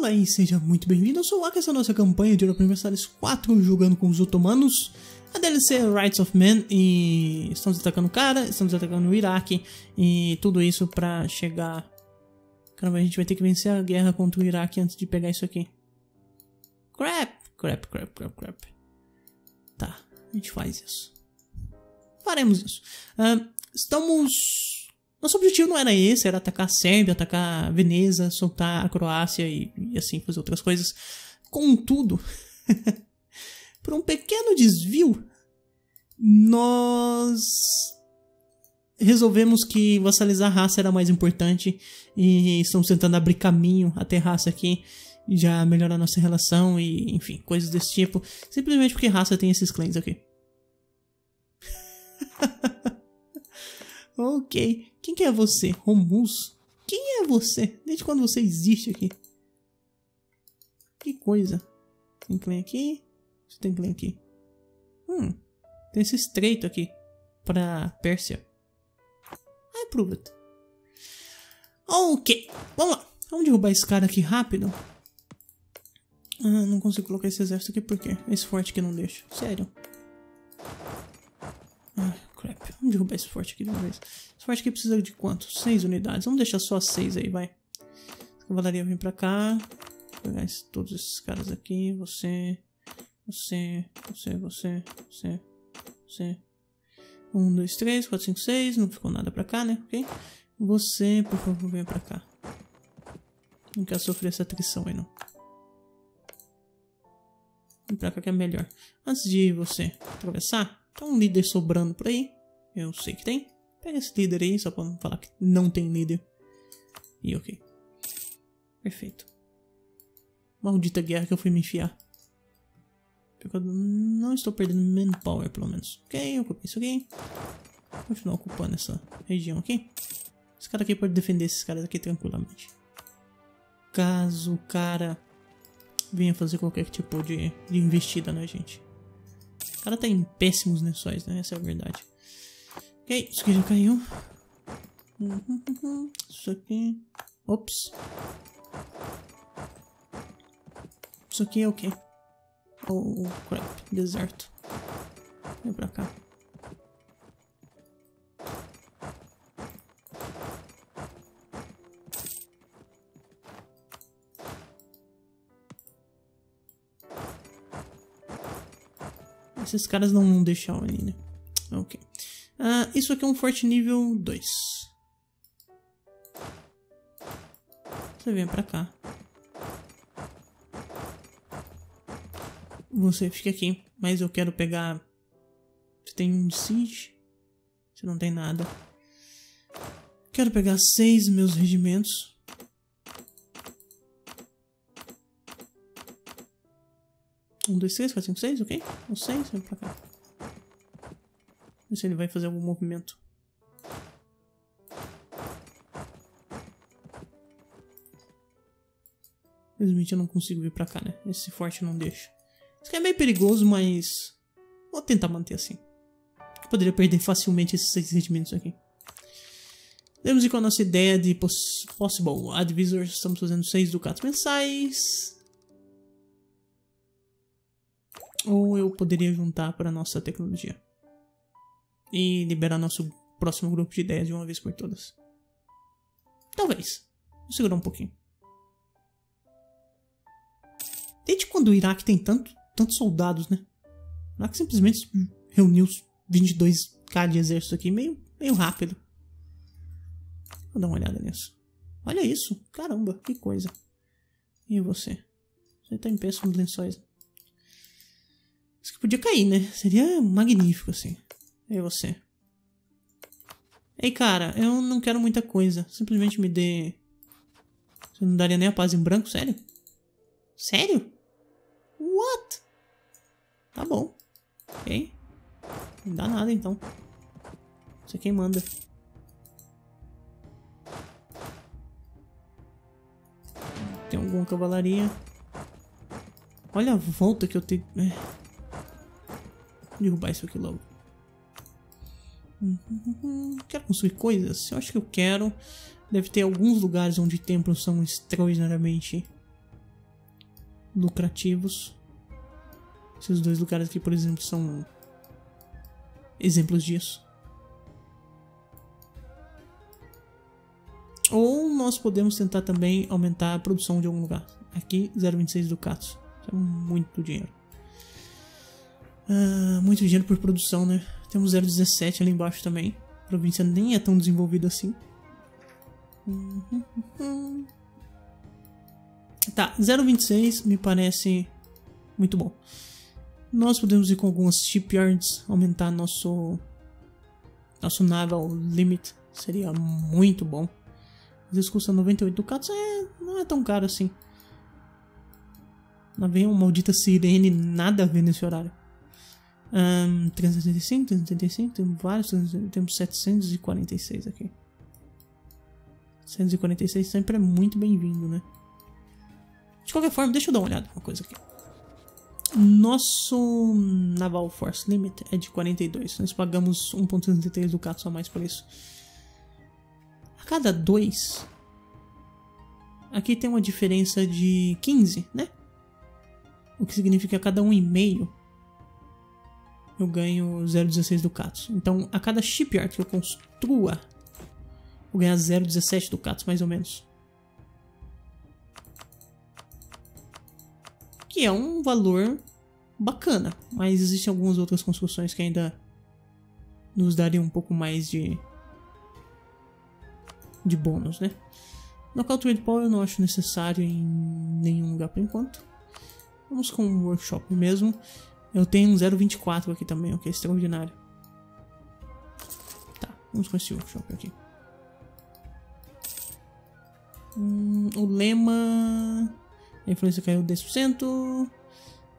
Olá e seja muito bem-vindo, eu sou o Aka, essa é a nossa campanha de Europa Universalis 4 jogando com os otomanos. A DLC é Rights of Man e estamos atacando o cara, estamos atacando o Iraque E tudo isso pra chegar... Caramba, a gente vai ter que vencer a guerra contra o Iraque antes de pegar isso aqui. Crap, crap, crap, crap, crap. Tá, a gente faz isso. Faremos isso. Uh, Estamos nosso objetivo não era esse, era atacar a Sérvia, atacar a Veneza, soltar a Croácia e, e assim fazer outras coisas. Contudo, por um pequeno desvio, nós resolvemos que vassalizar a raça era mais importante e estamos tentando abrir caminho até raça aqui já melhorar nossa relação e enfim, coisas desse tipo, simplesmente porque raça tem esses clãs aqui. ok. Quem que é você? Romus? Quem é você? Desde quando você existe aqui? Que coisa. Tem clã aqui? Você tem clã aqui? Hum. Tem esse estreito aqui. Pra Pérsia. I approve it. Ok. Vamos lá. Vamos derrubar esse cara aqui rápido. Ah, não consigo colocar esse exército aqui por quê? Esse forte que não deixa. Sério. Ah. Vamos derrubar esse forte aqui de uma vez. Esse forte aqui precisa de quanto? Seis unidades. Vamos deixar só seis aí, vai. Cavalaria vem pra cá. Vou pegar esse, todos esses caras aqui. Você, você, você, você, você, você. Um, dois, três, quatro, cinco, seis. Não ficou nada pra cá, né? Ok? Você, por favor, venha pra cá. Não quero sofrer essa atrição aí, não. Vem pra cá que é melhor. Antes de você atravessar, tem um líder sobrando por aí. Eu sei que tem. Pega esse líder aí, só pra não falar que não tem líder. E ok. Perfeito. Maldita guerra que eu fui me enfiar. Eu não estou perdendo manpower, pelo menos. Ok, ocupei isso aqui. Vou continuar ocupando essa região aqui. Esse cara aqui pode defender esses caras aqui tranquilamente. Caso o cara venha fazer qualquer tipo de, de investida na gente. O cara tá em péssimos lençóis, né? Essa é a verdade. Ok, isso aqui já caiu. Isso aqui. Ops. Isso aqui é o quê? Oh, crap. Deserto. Vem pra cá. Esses caras não vão deixar ali, né? Ok. Uh, isso aqui é um forte nível 2. Você vem pra cá. Você fica aqui, mas eu quero pegar... Você tem um siege? Você não tem nada. Quero pegar seis meus regimentos. Um, dois, três, quatro, cinco, seis, ok? Um seis, vem pra cá. Ver se ele vai fazer algum movimento. Infelizmente eu não consigo vir pra cá, né? Esse forte não deixa. Isso aqui é meio perigoso, mas... Vou tentar manter assim. Eu poderia perder facilmente esses seis regimentos aqui. Temos com a nossa ideia de poss Possible Advisors. Estamos fazendo seis ducatos mensais. Ou eu poderia juntar para nossa tecnologia e liberar nosso próximo grupo de ideias de uma vez por todas. Talvez. Vou segurar um pouquinho. Desde quando o Iraque tem tanto, tantos soldados, né? O Iraque simplesmente reuniu os 22k de exército aqui meio, meio rápido. Vou dar uma olhada nisso. Olha isso. Caramba, que coisa. E você? Você tá em péssimos lençóis. Isso que podia cair, né? Seria magnífico, assim. E você? Ei, cara, eu não quero muita coisa. Simplesmente me dê... Você não daria nem a paz em branco? Sério? Sério? What? Tá bom. Ok. Não dá nada, então. Você quem manda. Tem alguma cavalaria. Olha a volta que eu tenho... É. Derrubar isso aqui logo. Quero construir coisas? Eu acho que eu quero. Deve ter alguns lugares onde templos são extraordinariamente lucrativos. Esses dois lugares aqui, por exemplo, são exemplos disso. Ou nós podemos tentar também aumentar a produção de algum lugar. Aqui, 0,26 ducatos. Isso é muito dinheiro. Uh, muito dinheiro por produção, né? Temos 0,17 ali embaixo também. A província nem é tão desenvolvida assim. Tá, 0,26 me parece muito bom. Nós podemos ir com algumas shipyards, aumentar nosso nosso naval limit, seria muito bom. Às vezes custa 98 ducatos, é, não é tão caro assim. Lá vem uma maldita sirene, nada a ver nesse horário. Um, 385, 385, temos vários, temos 746 aqui. 746 sempre é muito bem-vindo, né? De qualquer forma, deixa eu dar uma olhada uma coisa aqui. Nosso Naval Force Limit é de 42. Nós pagamos 1.33 ducatos a mais por isso. A cada dois, aqui tem uma diferença de 15, né? O que significa que a cada um e meio eu ganho 0,16 ducatos. Então, a cada shipyard que eu construa, vou ganhar 0,17 ducatos, mais ou menos. Que é um valor bacana, mas existem algumas outras construções que ainda nos dariam um pouco mais de de bônus, né? Knockout Trade Power eu não acho necessário em nenhum lugar por enquanto. Vamos com o Workshop mesmo. Eu tenho um 0.24 aqui também, o que é extraordinário. Tá, vamos com esse workshop aqui. Hum, o lema... A influência caiu 10%.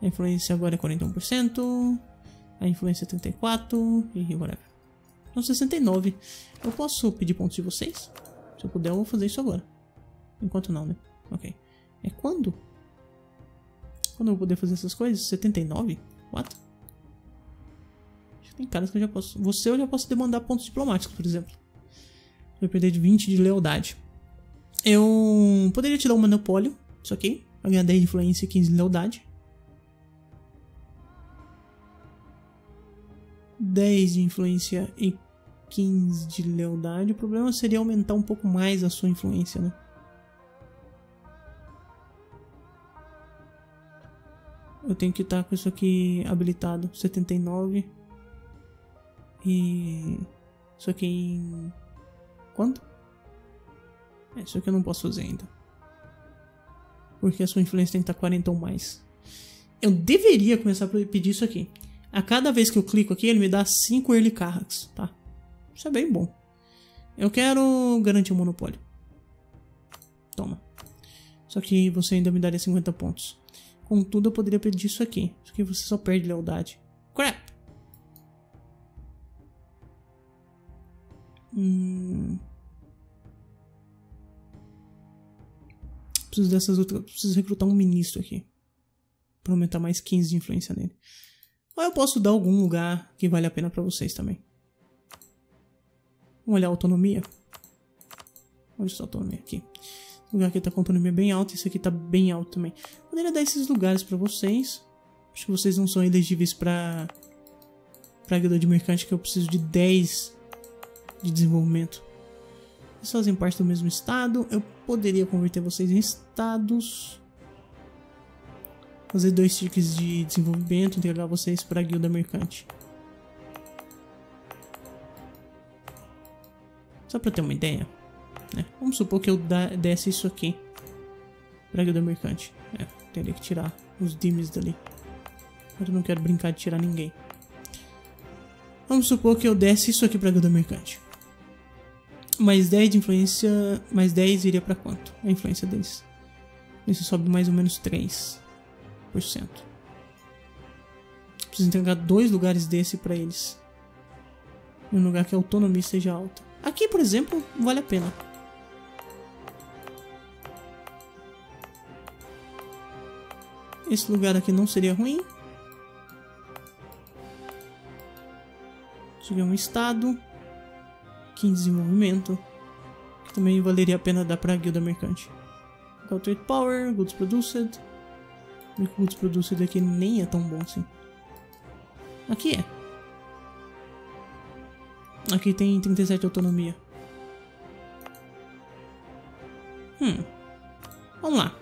A influência agora é 41%. A influência é 34%. E whatever. Então 69. Eu posso pedir pontos de vocês? Se eu puder, eu vou fazer isso agora. Enquanto não, né? Ok. É quando? Quando eu vou poder fazer essas coisas? 79? What? Tem caras que eu já posso. Você eu já posso demandar pontos diplomáticos, por exemplo. Vai perder de 20 de lealdade. Eu poderia te dar um monopólio, isso aqui. Vai ganhar 10 de influência e 15 de lealdade. 10 de influência e 15 de lealdade. O problema seria aumentar um pouco mais a sua influência, né? Eu tenho que estar com isso aqui habilitado. 79. E. Isso aqui em. Quanto? É, isso aqui eu não posso fazer ainda. Porque a sua influência tem que estar 40 ou mais. Eu deveria começar a pedir isso aqui. A cada vez que eu clico aqui, ele me dá 5 early cards, tá? Isso é bem bom. Eu quero garantir o um monopólio. Toma. Só que você ainda me daria 50 pontos. Contudo, eu poderia pedir isso aqui. Isso aqui você só perde lealdade. Crap! Hum... Preciso dessas outras. Preciso recrutar um ministro aqui. Pra aumentar mais 15 de influência nele. Ou eu posso dar algum lugar que vale a pena pra vocês também. Vamos olhar a autonomia. Onde está a autonomia? Aqui. O lugar aqui tá com autonomia bem alta, esse aqui tá bem alto também. Poderia dar esses lugares pra vocês. Acho que vocês não são elegíveis pra... Pra guilda de mercante, que eu preciso de 10 de desenvolvimento. Eles fazem parte do mesmo estado. Eu poderia converter vocês em estados. Fazer dois tickets de desenvolvimento, entregar vocês pra guilda mercante. Só pra ter uma ideia. Né? Vamos supor que eu desse isso aqui pra guilda mercante. É, teria que tirar os dimes dali. Eu não quero brincar de tirar ninguém. Vamos supor que eu desse isso aqui pra guilda mercante. Mais 10 de influência. Mais 10 iria pra quanto? A influência deles. Isso sobe mais ou menos 3%. Preciso entregar dois lugares desse pra eles. Um lugar que a autonomia seja alta. Aqui, por exemplo, vale a pena. Esse lugar aqui não seria ruim. Subir um estado. 15 desenvolvimento. Que também valeria a pena dar pra guilda mercante. Trade Power, Goods Produced. O recrutos produzido aqui nem é tão bom assim. Aqui é. Aqui tem 37 autonomia. Hum. Vamos lá.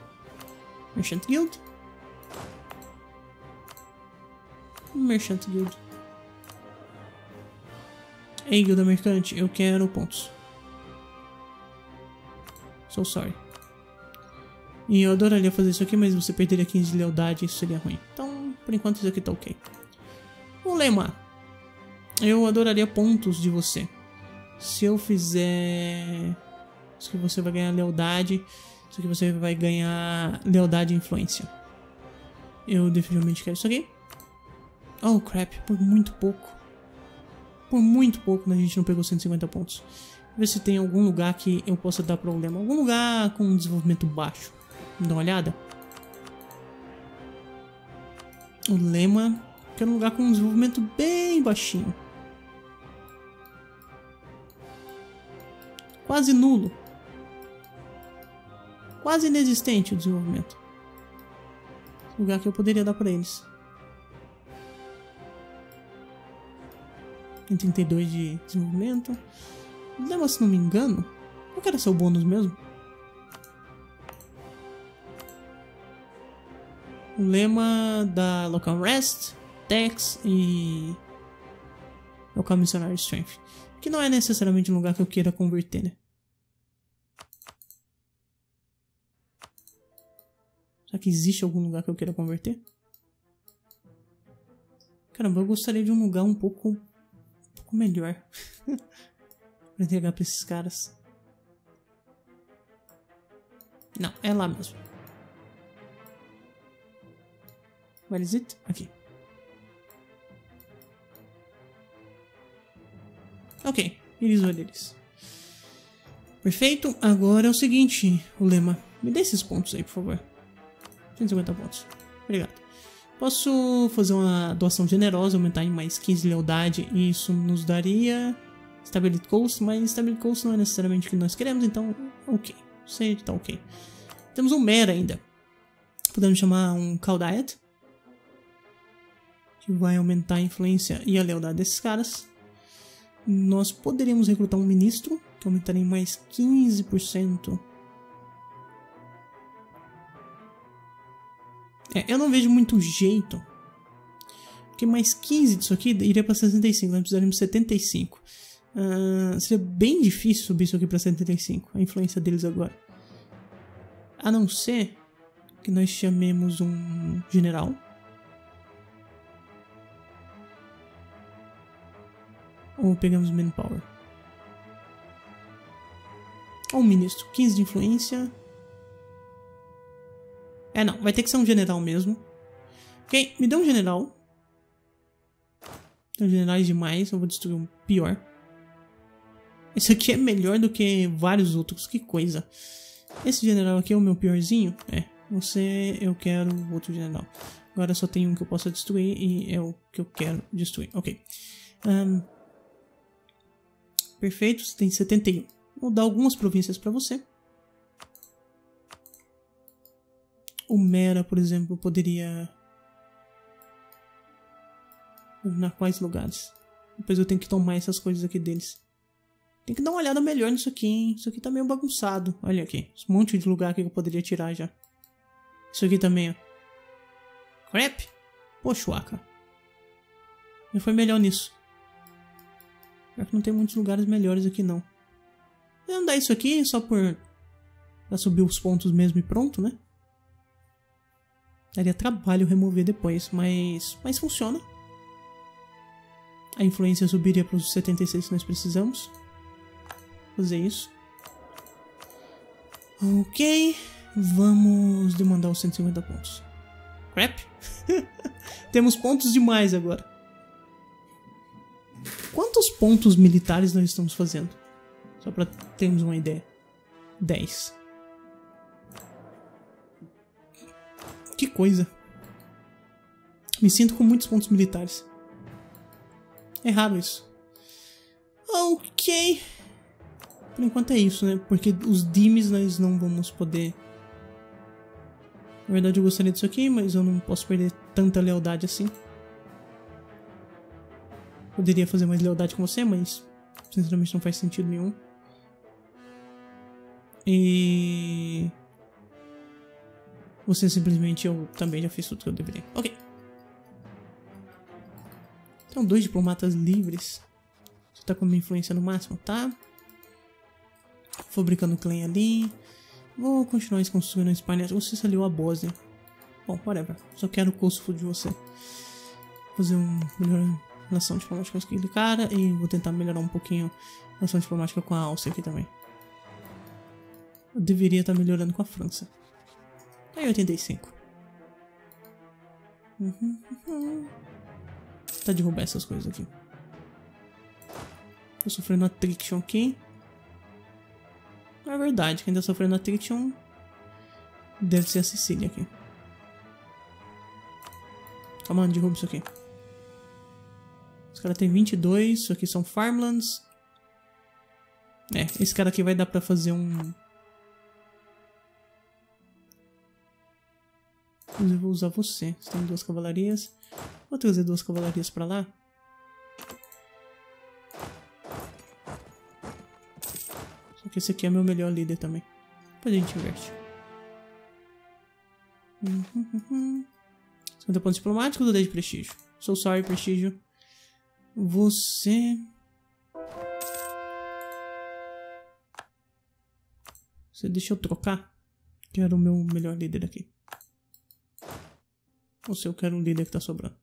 Merchant Guild. Merchant Guild. Ei, Guilda Mercante, eu quero pontos. So sorry. E eu adoraria fazer isso aqui, mas você perderia 15 de lealdade, isso seria ruim. Então, por enquanto isso aqui tá ok. O lema. Eu adoraria pontos de você. Se eu fizer... Isso aqui você vai ganhar lealdade. Isso aqui você vai ganhar lealdade e influência. Eu definitivamente quero isso aqui. Oh, crap. Por muito pouco. Por muito pouco a gente não pegou 150 pontos. Ver se tem algum lugar que eu possa dar problema. Algum lugar com desenvolvimento baixo. Dá uma olhada. O lema. Quero um lugar com um desenvolvimento bem baixinho. Quase nulo. Quase inexistente o desenvolvimento. Lugar que eu poderia dar para eles. Tem 32 de desenvolvimento. Leva, se não me engano. Qual era seu bônus mesmo? O lema da Local Rest, Dex e Local Missionary Strength. Que não é necessariamente um lugar que eu queira converter, né? Será que existe algum lugar que eu queira converter? Caramba, eu gostaria de um lugar um pouco, melhor. pra entregar pra esses caras. Não, é lá mesmo. Where is it? Aqui. Ok, eles olham eles. Perfeito, agora é o seguinte, o lema. Me dê esses pontos aí, por favor. 150 pontos. Obrigado. Posso fazer uma doação generosa, aumentar em mais 15 de lealdade, e isso nos daria Stability Coast, mas Stability Coast não é necessariamente o que nós queremos, então ok. Isso aí tá ok. Temos um Mera ainda. Podemos chamar um Caldiet. Que vai aumentar a influência e a lealdade desses caras. Nós poderíamos recrutar um ministro, que aumentaria em mais 15%. É, eu não vejo muito jeito. Porque mais 15 disso aqui iria para 65, nós precisaríamos de 75. Uh, seria bem difícil subir isso aqui para 75, a influência deles agora. A não ser que nós chamemos um general. Ou pegamos manpower. Ou um ministro. 15 de influência. É, não. Vai ter que ser um general mesmo. Ok, me dê um general. Tem generais demais. Eu vou destruir um pior. Esse aqui é melhor do que vários outros. Que coisa. Esse general aqui é o meu piorzinho? É. Você, eu quero outro general. Agora só tem um que eu possa destruir e é o que eu quero destruir. Ok. Um, perfeito, você tem 71. Vou dar algumas províncias para você. O Mera, por exemplo, poderia... Na quais lugares? Depois eu tenho que tomar essas coisas aqui deles. Tem que dar uma olhada melhor nisso aqui, hein? Isso aqui tá meio bagunçado. Olha aqui. Um monte de lugar que eu poderia tirar já. Isso aqui também, ó. Crap? Poxa, Waka. Eu fui melhor nisso. Pior que não tem muitos lugares melhores aqui, não. Vou dar isso aqui só por... Pra subir os pontos mesmo e pronto, né? Daria trabalho remover depois, mas... Mas funciona. A influência subiria para os 76 que nós precisamos fazer isso. Ok, vamos demandar os 150 pontos. Crap! Temos pontos demais agora. Quantos pontos militares nós estamos fazendo? Só para termos uma ideia. 10. Que coisa. Me sinto com muitos pontos militares. É raro isso. Ok. Por enquanto é isso, né? Porque os dimes nós não vamos poder Na verdade eu gostaria disso aqui, mas eu não posso perder tanta lealdade assim. Poderia fazer mais lealdade com você, mas sinceramente não faz sentido nenhum. E... Você simplesmente, eu também já fiz tudo que eu deveria. Ok. Então, dois diplomatas livres. Você tá com minha influência no máximo, tá? Fabricando clã ali. Vou continuar construindo a Espanha. Você se aliou a Bósnia. Bom, whatever. Só quero o Kosovo de você. Fazer um melhor relação diplomática com aquele cara. E vou tentar melhorar um pouquinho a relação diplomática com a Áustria aqui também. Eu deveria estar melhorando com a França. Em 85. Uhum, uhum. Tá derrubar essas coisas aqui. Tô sofrendo attrition aqui. É verdade, quem tá sofrendo attrition deve ser a Sicília aqui. Calma, derruba isso aqui. Os caras tem 22, isso aqui são farmlands. É, esse cara aqui vai dar pra fazer um... Eu vou usar você. Você tem duas cavalarias. Vou trazer duas cavalarias pra lá. Só que esse aqui é meu melhor líder também. Depois a gente inverte. Uhum, 50 pontos diplomáticos ou 10 de prestígio? Sou sorry, prestígio. Você... Você deixa eu trocar? Quero o meu melhor líder aqui. Ou se eu quero um líder que tá sobrando.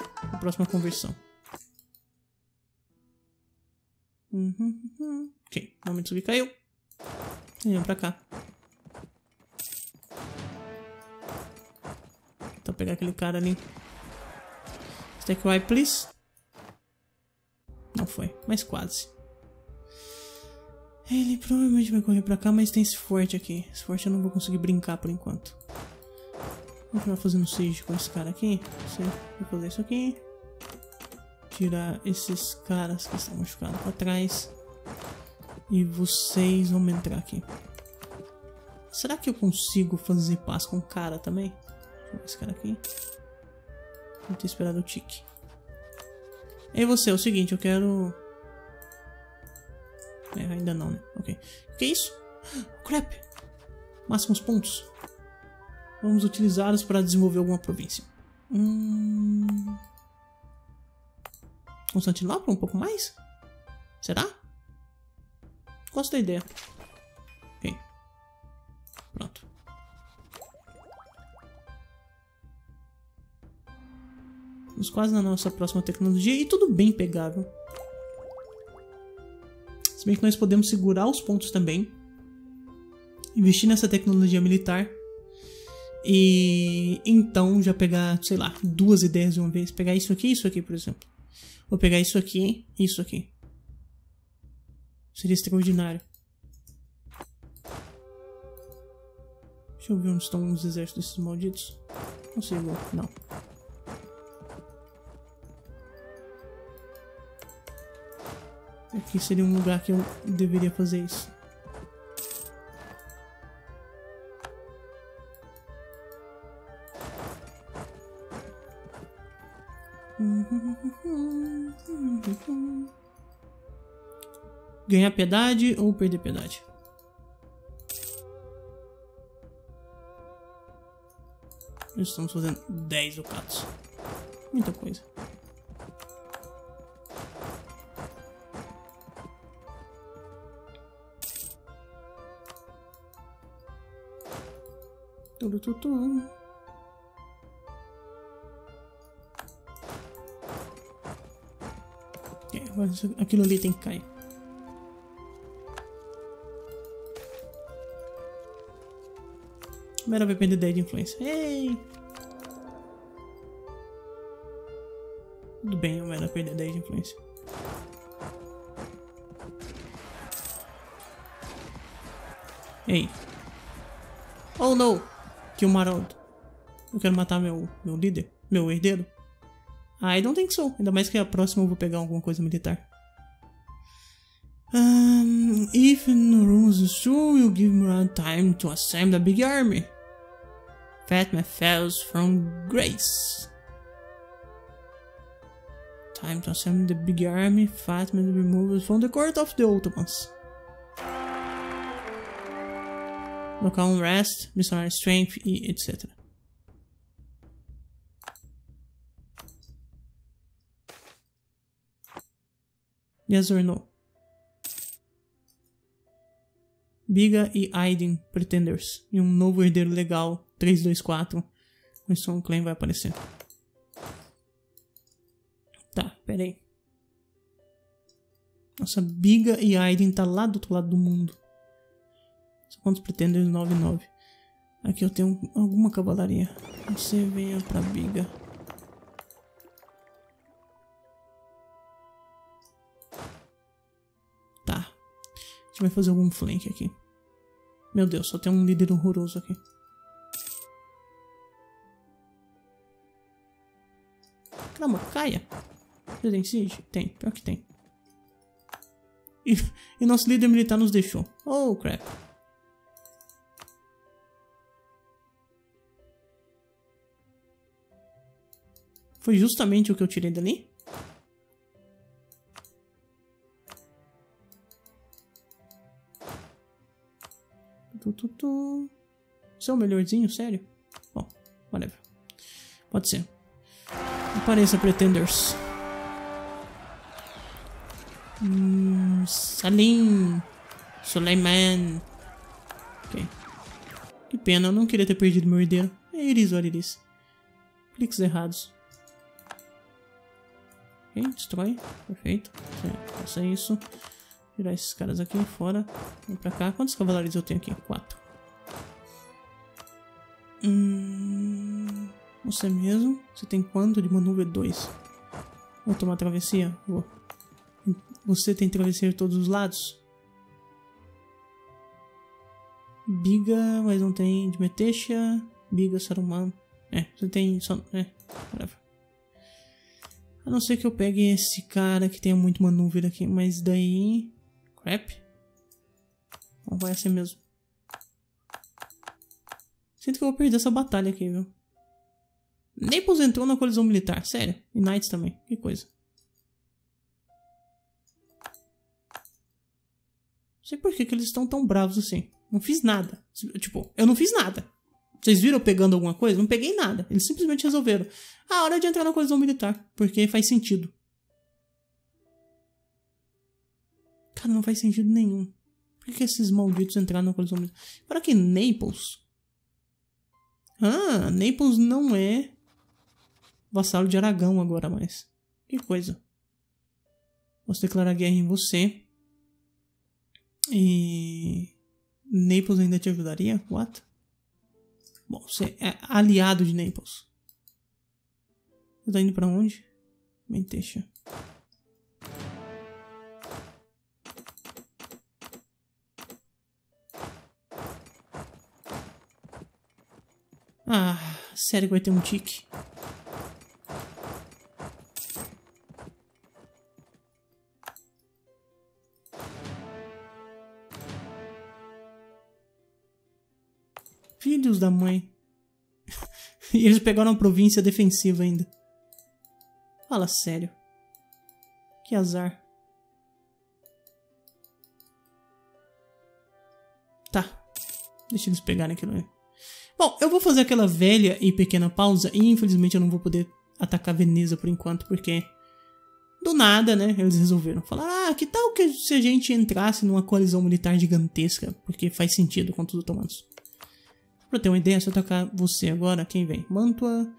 A próxima conversão. Uhum, uhum. Ok, momento subir caiu. Venham pra cá. Então pegar aquele cara ali. Stack wipe, please. Não foi, mas quase. Ele provavelmente vai correr pra cá, mas tem esse forte aqui. Esse forte eu não vou conseguir brincar por enquanto. Vou continuar fazendo siege com esse cara aqui. Vou fazer isso aqui. Tirar esses caras que estão machucados pra trás. E vocês vão entrar aqui. Será que eu consigo fazer paz com o cara também? Esse cara aqui. Vou ter esperado o tique. E você, é o seguinte, eu quero... É, ainda não, né? Ok. Que é isso? Crap! Máximos pontos. Vamos utilizá-los para desenvolver alguma província. Hum... Constantinopla um pouco mais? Será? Gosto da ideia. Ok. Pronto. Estamos quase na nossa próxima tecnologia e tudo bem pegável. Se bem que nós podemos segurar os pontos também. Investir nessa tecnologia militar e então já pegar, sei lá, duas ideias de uma vez. Pegar isso aqui e isso aqui, por exemplo. Vou pegar isso aqui e isso aqui. Seria extraordinário. Deixa eu ver onde estão os exércitos desses malditos. Consigo, não. Aqui seria um lugar que eu deveria fazer isso. Ganhar piedade ou perder piedade? Estamos fazendo 10 ducatos. Muita coisa. Tudo, tudo, tudo. Aquilo ali tem que cair. Mera vai perder 10 de influência. Ei! Tudo bem, o Mera perder 10 de influência. Ei. Oh não! Kill Maraldo. Eu quero matar meu, meu líder, meu herdeiro. I don't think so. Ainda mais que a próxima eu vou pegar alguma coisa militar. Um, if Norum's is true, you give Murad time to assemble a big army. Fatma falls from grace. Time to assemble the big army. Fatma removed from the court of the Ottomans. Local rest, missionary strength etc. Yes or no? Biga e Aiden Pretenders. E um novo herdeiro legal 324. O Stone Claim vai aparecer. Tá, pera aí. Nossa, Biga e Aiden tá lá do outro lado do mundo. São quantos Pretenders? 99. Aqui eu tenho alguma cavalaria. Você venha pra Biga. Gente vai fazer algum flank aqui. Meu Deus, só tem um líder horroroso aqui. Caramba, caia. Você tem siege? Tem, pior que tem. E, e nosso líder militar nos deixou. Oh, crap. Foi justamente o que eu tirei dali? Tu, tu, tu. Você é o melhorzinho? Sério? Bom, whatever. Pode ser. Apareça, Pretenders. Hum, Salim. Suleiman. Ok. Que pena, eu não queria ter perdido meu herdeiro. É Iris, olha Iris. Cliques errados. Ok, destrói. Perfeito. Faça isso. Tirar esses caras aqui fora. Vem pra cá. Quantos cavaleiros eu tenho aqui? Quatro. Hum, você mesmo? Você tem quanto de manobra? Dois. Vou tomar travessia? Vou. Você tem travessia de todos os lados? Biga, mas não tem de Metesha. Biga, Saruman. É, você tem só... É, whatever. A não ser que eu pegue esse cara que tenha muito manúver aqui, mas daí... Crap. Não vai assim mesmo. Sinto que eu vou perder essa batalha aqui, viu? Naples entrou na colisão militar, sério. E Knights também, que coisa. Não sei por que, que eles estão tão bravos assim. Não fiz nada. Tipo, eu não fiz nada. Vocês viram pegando alguma coisa? Não peguei nada. Eles simplesmente resolveram. Ah, hora de entrar na colisão militar. Porque faz sentido. Cara, não faz sentido nenhum. Por que esses malditos entraram na colisão? Para que Naples? Ah, Naples não é vassalo de Aragão agora mais. Que coisa. Posso declarar guerra em você. E... Naples ainda te ajudaria? What? Bom, você é aliado de Naples. Você tá indo pra onde? Mentecha. Ah, sério que vai ter um tique. Filhos da mãe. e eles pegaram a província defensiva ainda. Fala sério. Que azar. Tá. Deixa eles pegarem aquilo aí. Bom, eu vou fazer aquela velha e pequena pausa e infelizmente eu não vou poder atacar Veneza por enquanto, porque do nada, né, eles resolveram falar, ah, que tal que se a gente entrasse numa coalizão militar gigantesca, porque faz sentido contra os otomanos. Pra ter uma ideia, se eu atacar você agora, quem vem? Mantua,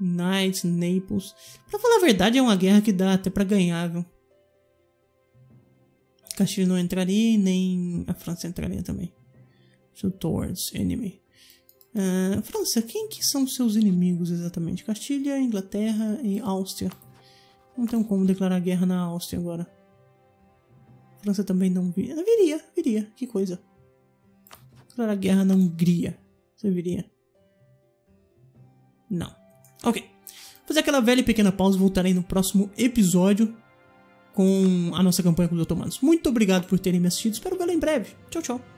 Knights, Naples. Pra falar a verdade, é uma guerra que dá até pra ganhar, viu? Castilho não entraria, nem a França entraria também. So towards enemy. Uh, França, quem que são seus inimigos exatamente? Castilha, Inglaterra e Áustria. Não tem como declarar guerra na Áustria agora. França também não viria. Viria, viria. Que coisa. Declarar guerra na Hungria. Você viria? Não. Ok. Vou fazer aquela velha e pequena pausa. Voltarei no próximo episódio com a nossa campanha com os otomanos. Muito obrigado por terem me assistido. Espero vê-lo em breve. Tchau, tchau.